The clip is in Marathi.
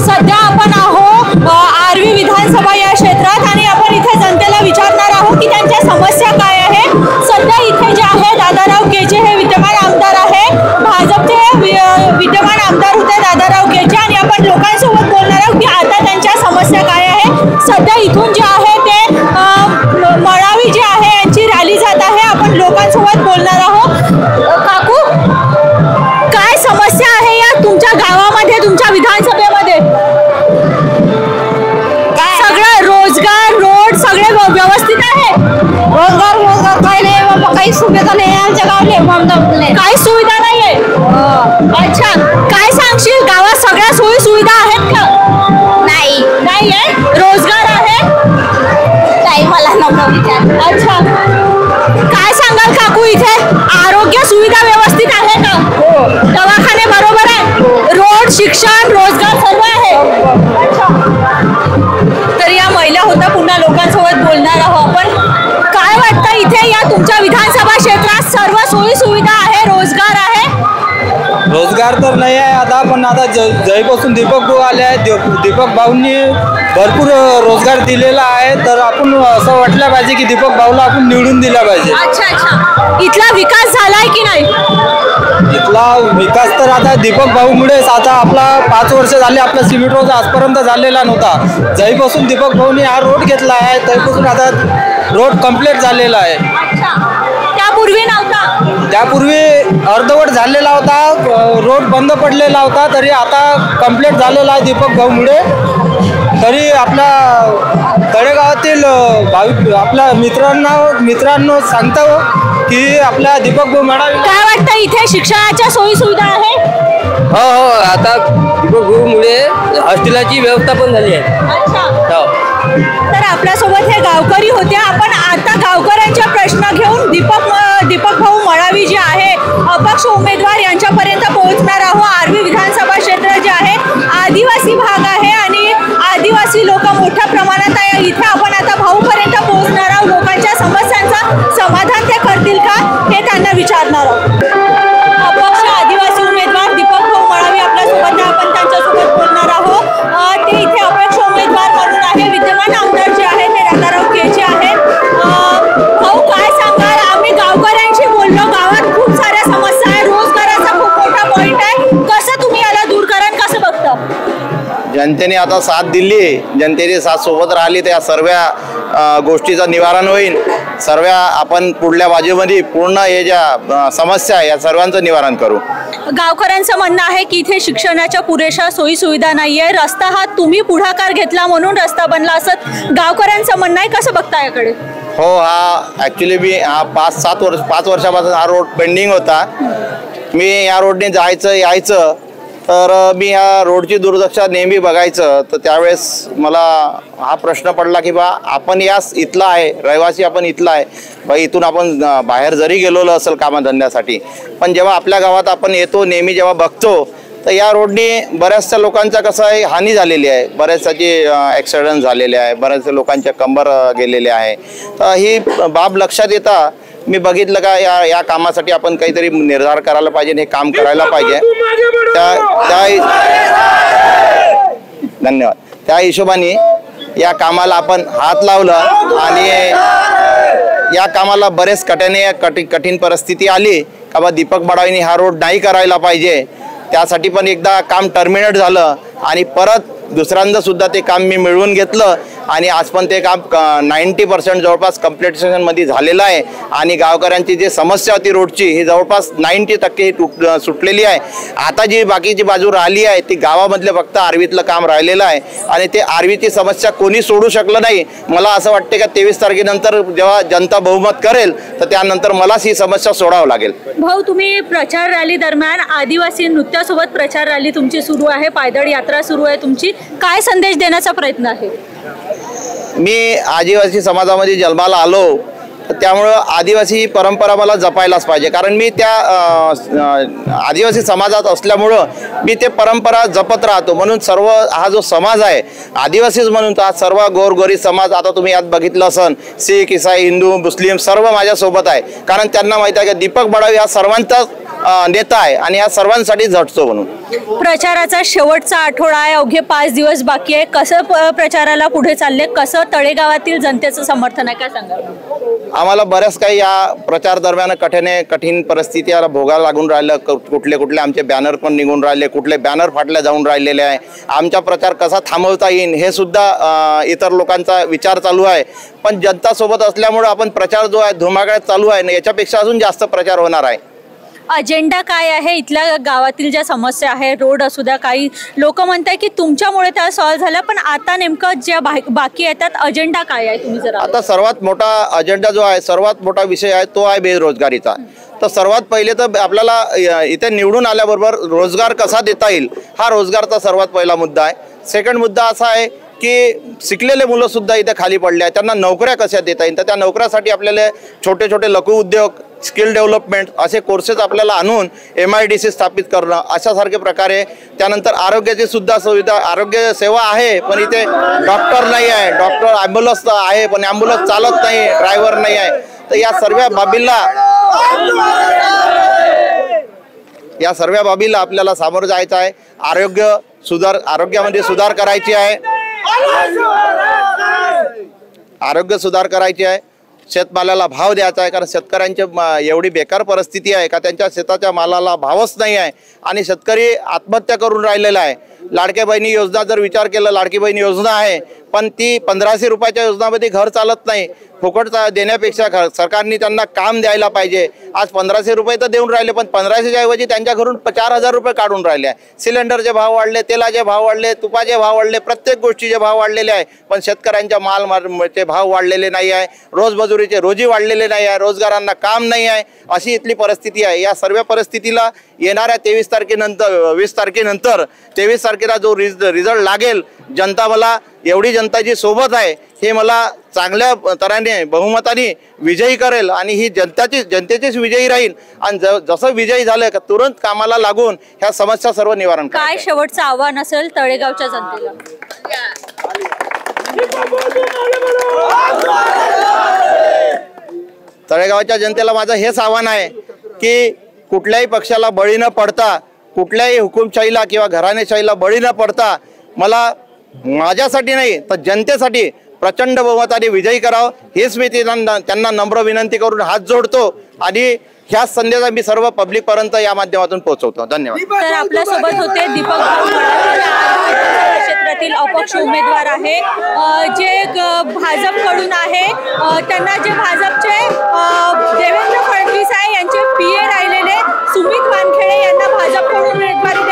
सध्या आपण आहो आर्वी विधानसभा या क्षेत्रात आणि आपण इथे जनतेला विचारणार आहोत की त्यांच्या समस्या काय आहे सध्या इथे जे आहे दादाराव केजे हे विद्यमान आमदार आहे भाजपचे हे विद्यमान आमदार होते दादाराव केजे आणि आपण लोकांसोबत बोलणार आहोत की आता त्यांच्या समस्या काय आहे सध्या इथून काही नाही बाबा काही सुविधा नाही आमच्या गावले. काही सुविधा नाहीये? अच्छा. ज जयपासून दीपक भाऊ आले आहेत. दीप- दीपक भाऊंनी भरपूर रोजगार दिलेला आहे. तर आपण असं वाटलं पाहिजे की दीपक भाऊला आपण निवडून दिला पाहिजे. अच्छा अच्छा. इथला विकास झालाय की नाही? इथला विकास तर आता दीपक भाऊमुळेच. आता आपला पाच वर्ष झाले आपला सिमेंट रोड आजपर्यंत झालेला नव्हता. जयपासून दीपक भाऊनी हा रोड घेतला आहे. तरीपासून आता रोड कंप्लीट झालेला आहे. त्यापूर्वी नव्हता त्यापूर्वी अर्धवट झालेला होता रोड बंद पडलेला होता तरी आता कंप्लीट झालेला आहे दीपक भाऊमुळे तरी आपल्या तळेगावातील अ, भाविक आपल्या मित्रांना मित्रांनो सांगतो की आपल्या दीपक भाऊ मॅडम काय वाटतं इथे शिक्षणाच्या सोयी सुविधा आहे? हो हो आता मुळे हॉस्टेलाची व्यवस्था पण झाली आहे. अच्छा. हो. तर आपल्यासोबत हे गावकरी अपक्ष उमेदवार यांच्यापर्यंत पोहोचणार आहोत. आर्वी विधानसभा क्षेत्र जे आहे आदिवासी भाग आहे आणि आदिवासी लोक मोठ्या प्रमाणात आहे. इथे आपण आता भाऊपर्यंत पोहोचणार आहोत. लोकांच्या समस्यांचा समाधान ते करतील का हे त्यांना विचारणार आहोत. जनतेने आता साथ दिली जनतेने साथ सोबत राहिली त्या सर्व गोष्टीचं निवारण होईल. सर्व आपण पुढल्या बाजूमध्ये पूर्ण हे ज्या समस्या आहे या सर्वांचं निवारण करू. गावकऱ्यांचं म्हणणं आहे की इथे शिक्षणाच्या पुरेशा सोयी सुविधा नाहीये. रस्ता हा तुम्ही पुढाकार घेतला म्हणून रस्ता बनला असं गावकऱ्यांचं म्हणणं आहे कसं बघता याकडे? हो हा ॲक्च्युली मी हा पाच सात वर्ष पाच वर्षापासून हा रोड पेंडिंग होता. मी या रोडने जायचं यायचं. तर मी ह्या रोडची दुर्दशा नेहमी बघायचं. तर त्यावेळेस मला हा प्रश्न पडला की बा आपण यास इथला आहे रहिवासी आपण इथला आहे. बा इथून आपण बाहेर जरी गेलेलो असेल कामधंद्यासाठी पण जेव्हा आपल्या गावात आपण येतो नेहमी जेव्हा बघतो तर या रोडने बऱ्याचशा लोकांचा कसं आहे हानी झालेली आहे. बऱ्याचशाची ॲक्सिडंट झालेले आहे. बऱ्याचशा लोकांच्या कंबर गेलेले आहे. तर ही बाब लक्षात येता मी बघितलं का या या कामासाठी आपण काहीतरी निर्धार करायला पाहिजे हे काम करायला पाहिजे. त्या त्या धन्यवाद. त्या हिशोबाने या कामाला आपण हात लावलं आणि या कामाला बरेच कठीण कठीण कठीण परिस्थिती आली का बा दीपक बडावीने हा रोड नाही करायला पाहिजे. त्यासाठी पण एकदा काम टर्मिनेट झालं आणि परत दुसऱ्यांदा सुद्धा ते काम मी मिळवून घेतलं आणि आज पण ते काम नाईंटी पर्सेंट जवळपास कम्प्लिटेशनमध्ये झालेलं आहे. आणि गावकऱ्यांची जी समस्या होती रोडची ही जवळपास नाईंटी टक्के ही तुट सुटलेली आहे. आता जी बाकीची बाजू राहिली आहे ती गावामधलं फक्त आर्वीतलं काम राहिलेलं आहे. आणि ते आर्वीची समस्या कोणी सोडू शकलं नाही. मला असं वाटते का तेवीस तारखेनंतर जेव्हा जनता बहुमत करेल तर त्यानंतर मलाच ही समस्या सोडावं लागेल. भाऊ तुम्ही प्रचार रॅली दरम्यान आदिवासी नृत्यासोबत प्रचार रॅली तुमची सुरू आहे. पायदळ यात्रा सुरू आहे तुमची. काय संदेश देण्याचा प्रयत्न आहे? मी आदिवासी समाजामध्ये जन्माला आलो. त्यामुळं आदिवासी ही परंपरा मला जपायलाच पाहिजे. कारण मी त्या आदिवासी समाजात असल्यामुळं मी ते परंपरा जपत राहतो. म्हणून सर्व हा जो समाज आहे आदिवासीच म्हणून तर हा सर्व गोरगोरी समाज आता तुम्ही यात बघितलं असन शीख इसाई हिंदू मुस्लिम सर्व माझ्यासोबत आहे. कारण त्यांना माहीत आहे की दीपक बडावी हा सर्वांचाच नेता आहे आणि या सर्वांसाठी झटतो म्हणून. प्रचाराचा शेवटचा आठवडा आहे. अवघे पाच दिवस बाकी आहे. कसं प- प्रचाराला पुढे चालले? कसं तळेगावातील जनतेचं समर्थन आहे? काय सांगा आम्हाला बऱ्याच काही या प्रचार दरम्यान कठीने कठीण परिस्थितीला भोगायला लागून राहिलं. क- कुठले कुठले आमचे बॅनर पण निघून राहिले कुठले बॅनर फाटले जाऊन राहिलेले आहे. आमचा प्रचार कसा थांबवता येईल हे सुद्धा इतर लोकांचा विचार चालू आहे. पण जनतासोबत असल्यामुळं आपण प्रचार जो आहे धुमाकळ्यात चालू आहे. ना याच्यापेक्षा अजून जास्त प्रचार होणार आहे. अजेंडा काय आहे? इथल्या गावातील ज्या समस्या आहे रोड असू द्या काही लोक आहे की तुमच्यामुळे त्या सॉल्व्ह झाल्या पण आता नेमकं ज्या बाकी आहे त्यात अजेंडा काय आहे तुम्ही जरा? आता सर्वात मोठा अजेंडा जो आहे सर्वात मोठा विषय आहे तो आहे बेरोजगारीचा. तर सर्वात पहिले तर आपल्याला इथे निवडून आल्याबरोबर रोजगार कसा देता येईल हा रोजगारचा सर्वात पहिला मुद्दा आहे. सेकंड मुद्दा असा आहे की शिकलेले मुलंसुद्धा इथे खाली पडले आहेत त्यांना नोकऱ्या कशा देता येईल? तर त्या नोकऱ्यासाठी आपल्याला छोटे छोटे लघु उद्योग स्किल डेव्हलपमेंट असे कोर्सेस आपल्याला आणून एम आय डी सी स्थापित करणं अशासारखे प्रकारे त्यानंतर आरोग्याची सुद्धा सुविधा आरोग्य सेवा आहे पण इथे डॉक्टर नाही आहे. डॉक्टर ॲम्ब्युलन्स आहे पण ॲम्ब्युलन्स चालत नाही ड्रायव्हर नाही आहे. तर या सर्व बाबींना या सर्व बाबीला आपल्याला सामोरं जायचं आहे. आरोग्य सुधार आरोग्यामध्ये सुधार करायची आहे. आरोग्य सुधार करायची आहे. शेतमालाला भाव द्यायचा आहे कारण शेतकऱ्यांची एवढी बेकार परिस्थिती आहे का त्यांच्या शेताच्या मालाला भावच नाही आहे. आणि शेतकरी आत्महत्या करून राहिलेला आहे. लाडक्या बहिणी योजना जर विचार केला लाडकी बहिणी योजना आहे पण ती पंधराशे रुपयाच्या योजनामध्ये घर चालत नाही. फुकट देण्यापेक्षा घर सरकारने त्यांना काम द्यायला पाहिजे. आज पंधराशे रुपये तर देऊन राहिले पण पंधराशेच्या ऐवजी त्यांच्या घरून चार हजार रुपये काढून राहिले आहे. सिलेंडरचे भाव वाढले तेलाचे भाव वाढले तुपाचे भाव वाढले प्रत्येक गोष्टीचे भाव वाढलेले आहे. पण शेतकऱ्यांच्या माल चे भाव वाढलेले नाही आहे. रोजमजुरीचे रोजी वाढलेले नाही आहे. रोजगारांना काम नाही आहे. अशी इथली परिस्थिती आहे. या सर्व परिस्थितीला येणाऱ्या तेवीस तारखेनंतर वीस तारखेनंतर तेवीस तारखेला जो रिज रिझल्ट लागेल जनता मला एवढी जनता जी सोबत आहे हे मला चांगल्या तऱ्हेने बहुमताने विजयी करेल आणि ही जनताची जनतेचीच विजयी राहील आणि ज जसं विजयी झालं का तुरंत कामाला लागून ह्या समस्या सर्व निवारण काय. शेवटचं आव्हान असेल तळेगावच्या जनतेला तळेगावच्या जनतेला माझं हेच आव्हान आहे की कुठल्याही पक्षाला बळी न पडता कुठल्याही हुकुमशाहीला किंवा घराणेशाहीला बळी न पडता मला माझ्यासाठी नाही तर जनतेसाठी प्रचंड बहुमताने विजयी करावं हेच मी त्यांना त्यांना नम्र विनंती करून हात जोडतो आणि ह्याच संदेश मी सर्व पब्लिकपर्यंत या माध्यमातून पोहोचवतो. धन्यवाद. आपल्यासोबत होते दीपक भाऊ क्षेत्रातील अपक्ष उमेदवार आहे. जे भाजपकडून आहे त्यांना जे भाजपचे अ, देवेंद्र फडणवीस आहे यांचे पी ए राहिलेले सुमित वानखेडे यांना भाजपकडून भाजप